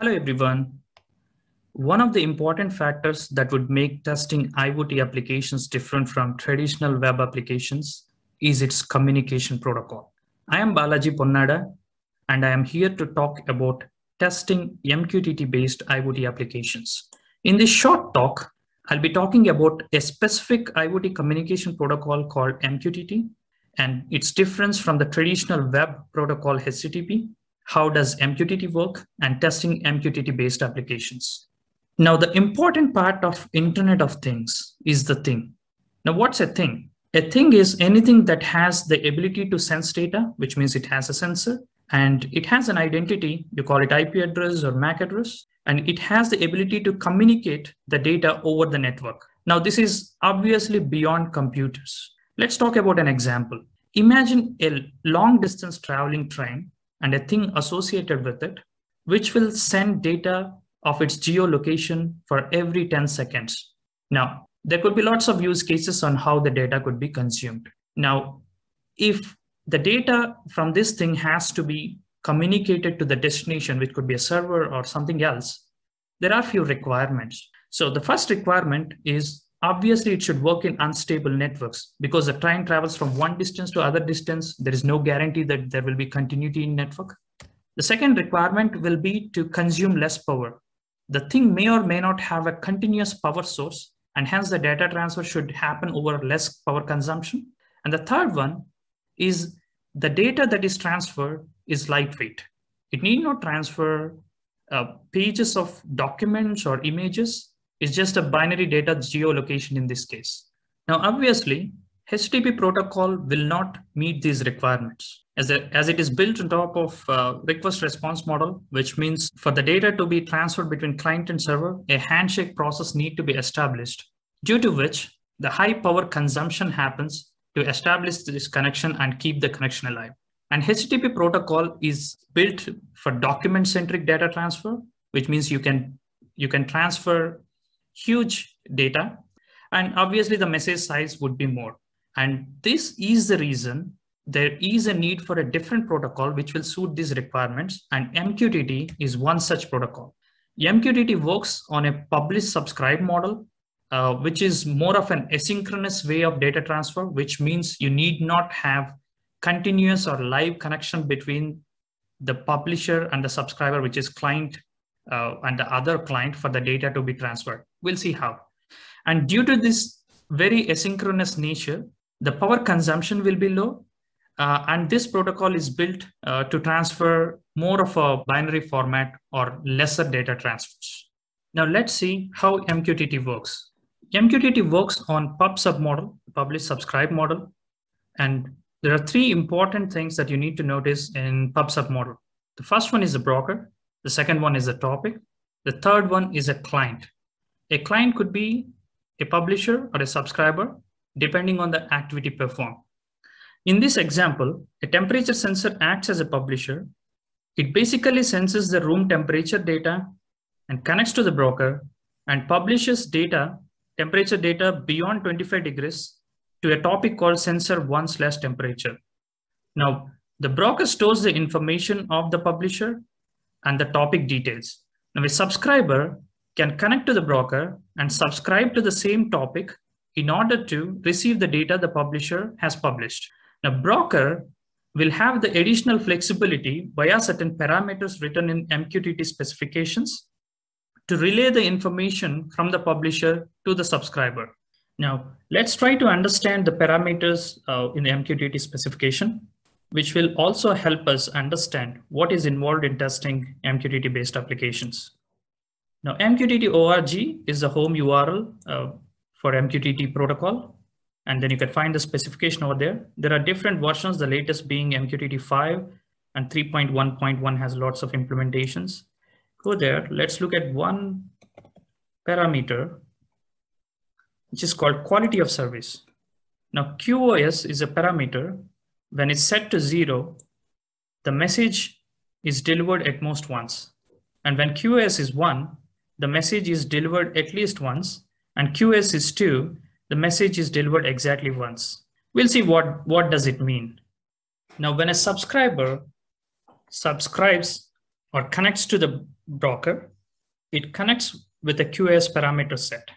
Hello, everyone. One of the important factors that would make testing IoT applications different from traditional web applications is its communication protocol. I am Balaji Ponnada, and I am here to talk about testing MQTT-based IoT applications. In this short talk, I'll be talking about a specific IoT communication protocol called MQTT and its difference from the traditional web protocol HTTP. How does MQTT work and testing MQTT-based applications. Now, the important part of Internet of Things is the thing. Now, what's a thing? A thing is anything that has the ability to sense data, which means it has a sensor, and it has an identity. You call it IP address or MAC address, and it has the ability to communicate the data over the network. Now, this is obviously beyond computers. Let's talk about an example. Imagine a long distance traveling train and a thing associated with it, which will send data of its geolocation for every 10 seconds. Now, there could be lots of use cases on how the data could be consumed. Now, if the data from this thing has to be communicated to the destination, which could be a server or something else, there are few requirements. So the first requirement is obviously it should work in unstable networks because the train travels from one distance to other distance. There is no guarantee that there will be continuity in network. The second requirement will be to consume less power the thing may or may not have a continuous power source, and hence the data transfer should happen over less power consumption. And the third one is the data that is transferred is lightweight. It need not transfer uh, pages of documents or images. It's just a binary data geolocation in this case. Now, obviously, HTTP protocol will not meet these requirements as, a, as it is built on top of uh, request response model, which means for the data to be transferred between client and server, a handshake process need to be established, due to which the high power consumption happens to establish this connection and keep the connection alive. And HTTP protocol is built for document-centric data transfer, which means you can, you can transfer huge data. And obviously the message size would be more. And this is the reason there is a need for a different protocol which will suit these requirements. And MQTT is one such protocol. MQTT works on a publish subscribe model, uh, which is more of an asynchronous way of data transfer, which means you need not have continuous or live connection between the publisher and the subscriber, which is client uh, and the other client for the data to be transferred. We'll see how. And due to this very asynchronous nature, the power consumption will be low. Uh, and this protocol is built uh, to transfer more of a binary format or lesser data transfers. Now let's see how MQTT works. MQTT works on pub sub model, publish subscribe model. And there are three important things that you need to notice in pub sub model. The first one is the broker. The second one is the topic. The third one is a client. A client could be a publisher or a subscriber depending on the activity performed. In this example, a temperature sensor acts as a publisher. It basically senses the room temperature data and connects to the broker and publishes data, temperature data beyond 25 degrees to a topic called sensor one slash temperature. Now, the broker stores the information of the publisher and the topic details. Now, a subscriber can connect to the broker and subscribe to the same topic in order to receive the data the publisher has published. Now, broker will have the additional flexibility via certain parameters written in MQTT specifications to relay the information from the publisher to the subscriber. Now, let's try to understand the parameters uh, in the MQTT specification, which will also help us understand what is involved in testing MQTT-based applications. Now, MQTT.org is the home URL uh, for MQTT protocol. And then you can find the specification over there. There are different versions, the latest being MQTT 5 and 3.1.1 has lots of implementations. Go there, let's look at one parameter, which is called quality of service. Now QoS is a parameter. When it's set to zero, the message is delivered at most once. And when QoS is one, the message is delivered at least once and QoS is 2, the message is delivered exactly once. We'll see what, what does it mean. Now, when a subscriber subscribes or connects to the broker, it connects with a QoS parameter set.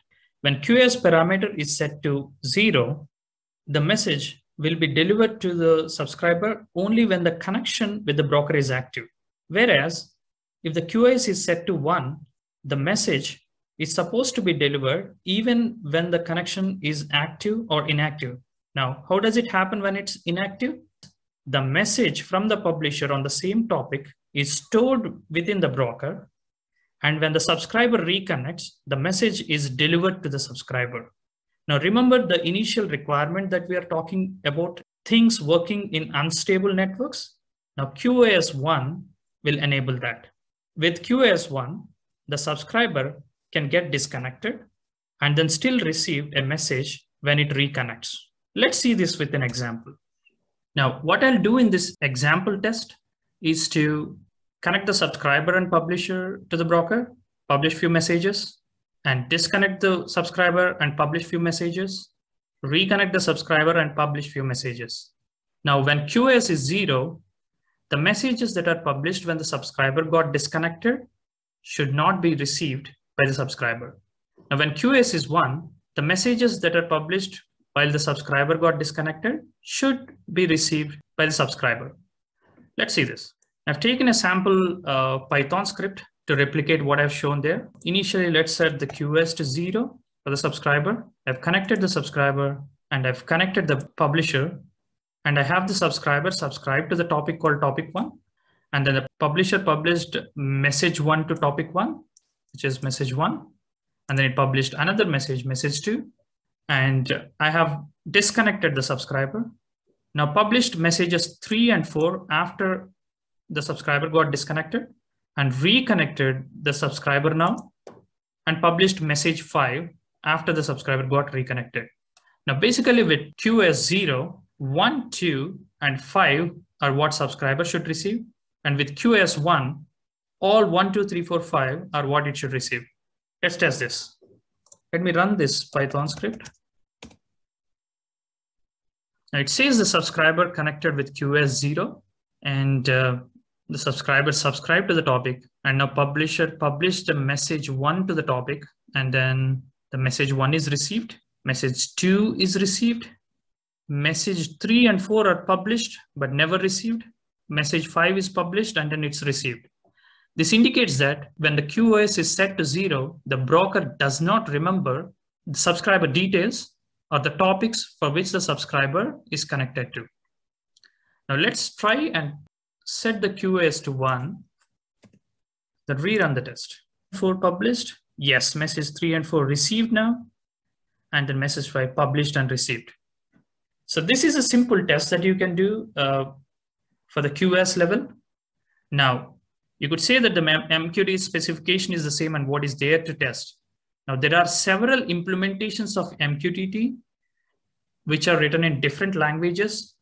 When QoS parameter is set to zero, the message will be delivered to the subscriber only when the connection with the broker is active. Whereas if the QoS is set to one, the message is supposed to be delivered even when the connection is active or inactive. Now, how does it happen when it's inactive? The message from the publisher on the same topic is stored within the broker. And when the subscriber reconnects, the message is delivered to the subscriber. Now, remember the initial requirement that we are talking about things working in unstable networks. Now, QoS 1 will enable that. With QoS 1, the subscriber can get disconnected and then still receive a message when it reconnects. Let's see this with an example. Now, what I'll do in this example test is to connect the subscriber and publisher to the broker, publish few messages, and disconnect the subscriber and publish few messages, reconnect the subscriber and publish few messages. Now, when QoS is zero, the messages that are published when the subscriber got disconnected should not be received by the subscriber. Now, when QoS is one, the messages that are published while the subscriber got disconnected should be received by the subscriber. Let's see this. I've taken a sample uh, Python script to replicate what I've shown there. Initially, let's set the QoS to zero for the subscriber. I've connected the subscriber and I've connected the publisher and I have the subscriber subscribe to the topic called topic one. And then the publisher published message one to topic one, which is message one. And then it published another message, message two. And I have disconnected the subscriber. Now published messages three and four after the subscriber got disconnected and reconnected the subscriber now and published message five after the subscriber got reconnected. Now, basically with QoS 0, 1, 2, and 5 are what subscriber should receive. And with QoS1, all 1, 2, 3, 4, 5 are what it should receive. Let's test this. Let me run this Python script. Now it says the subscriber connected with QoS0 and uh, the subscriber subscribed to the topic and now publisher published the message one to the topic and then the message one is received message two is received message three and four are published but never received message five is published and then it's received this indicates that when the QoS is set to zero, the broker does not remember the subscriber details or the topics for which the subscriber is connected to. Now let's try and set the QoS to one, then rerun the test. Four published, yes, message three and four received now, and then message five published and received. So this is a simple test that you can do uh, for the QoS level. Now, you could say that the MQTT specification is the same and what is there to test. Now, there are several implementations of MQTT which are written in different languages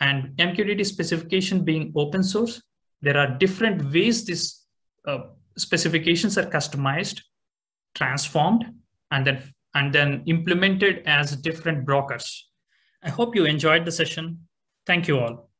and MQTT specification being open source, there are different ways these uh, specifications are customized, transformed, and then, and then implemented as different brokers. I hope you enjoyed the session. Thank you all.